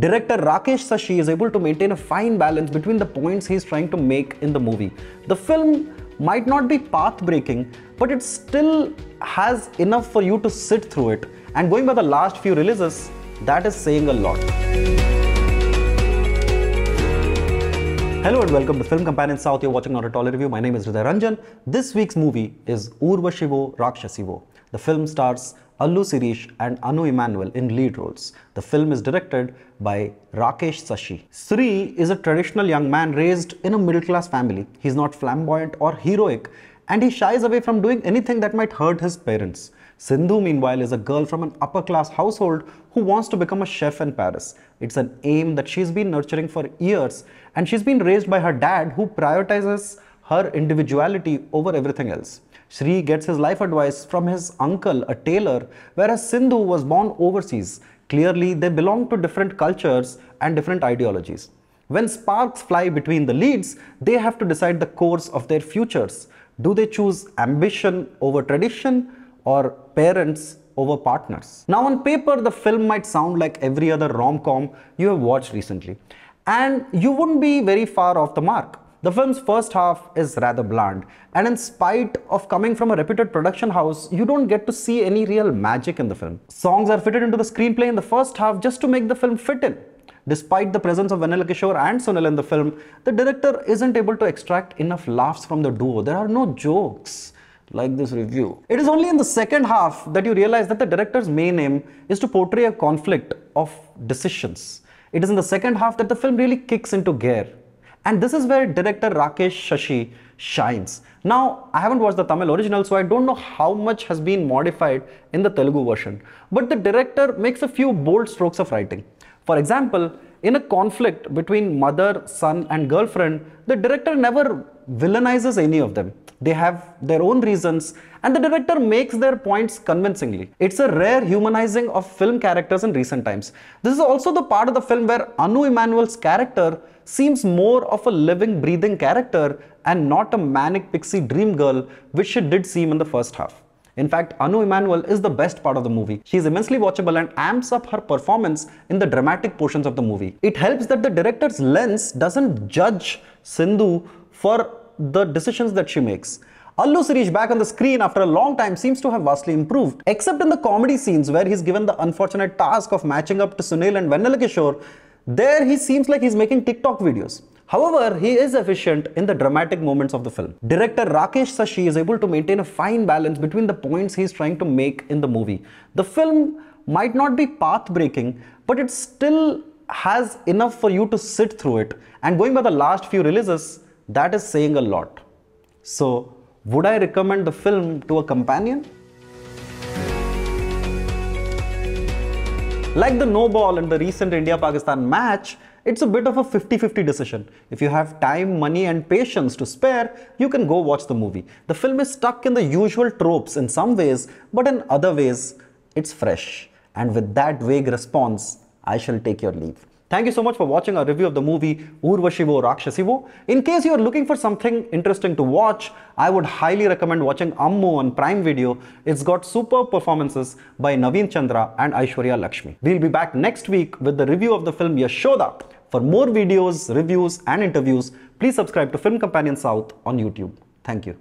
Director Rakesh Sashii is able to maintain a fine balance between the points he's trying to make in the movie. The film might not be path breaking, but it still has enough for you to sit through it. And going by the last few releases, that is saying a lot. Hello and welcome to Film Companion South. You're watching Not A Tolly Review. My name is Hriday Ranjan. This week's movie is Urvasivo Rakshasivo. The film stars Allu Sirish and Anu Emmanuel in lead roles. The film is directed by Rakesh Sashii. Sri is a traditional young man raised in a middle class family. He's not flamboyant or heroic and he shies away from doing anything that might hurt his parents. Sindhu, meanwhile, is a girl from an upper class household who wants to become a chef in Paris. It's an aim that she's been nurturing for years and she's been raised by her dad who prioritizes her individuality over everything else. Sri gets his life advice from his uncle, a tailor, whereas Sindhu was born overseas. Clearly, they belong to different cultures and different ideologies. When sparks fly between the leads, they have to decide the course of their futures. Do they choose ambition over tradition or parents over partners? Now, on paper, the film might sound like every other rom com you have watched recently, and you wouldn't be very far off the mark. The film's first half is rather bland, and in spite of coming from a reputed production house, you don't get to see any real magic in the film. Songs are fitted into the screenplay in the first half just to make the film fit in. Despite the presence of Vennela Kishore and Sunil in the film, the director isn't able to extract enough laughs from the duo. There are no jokes like this review. It is only in the second half that you realize that the director's main aim is to portray a conflict of decisions. It is in the second half that the film really kicks into gear. And this is where director Rakesh Sashii shines. Now, I haven't watched the Tamil original, so I don't know how much has been modified in the Telugu version. But the director makes a few bold strokes of writing. For example, in a conflict between mother, son, and girlfriend, the director never villainizes any of them. They have their own reasons, and the director makes their points convincingly. It's a rare humanizing of film characters in recent times. This is also the part of the film where Anu Emmanuel's character seems more of a living, breathing character and not a manic pixie dream girl, which she did seem in the first half. In fact, Anu Emmanuel is the best part of the movie. She is immensely watchable and amps up her performance in the dramatic portions of the movie. It helps that the director's lens doesn't judge Sindhu for the decisions that she makes. Allu Sirish back on the screen after a long time seems to have vastly improved, except in the comedy scenes where he's given the unfortunate task of matching up to Sunil and Vennela Kishore. There he seems like he's making TikTok videos. However, he is efficient in the dramatic moments of the film. Director Rakesh Sashii is able to maintain a fine balance between the points he's trying to make in the movie. The film might not be path breaking, but it still has enough for you to sit through it. And going by the last few releases, that is saying a lot. So, would I recommend the film to a companion? Like the no ball in the recent India Pakistan match, it's a bit of a 50 50 decision. If you have time, money, and patience to spare, you can go watch the movie. The film is stuck in the usual tropes in some ways, but in other ways, it's fresh. And with that vague response, I shall take your leave. Thank you so much for watching our review of the movie Urvasivo Rakshasivo. In case you are looking for something interesting to watch, I would highly recommend watching Ammu on Prime Video. It's got superb performances by Naveen Chandra and Aishwarya Lakshmi. We'll be back next week with the review of the film Yashoda. For more videos, reviews and interviews, please subscribe to Film Companion South on YouTube. Thank you.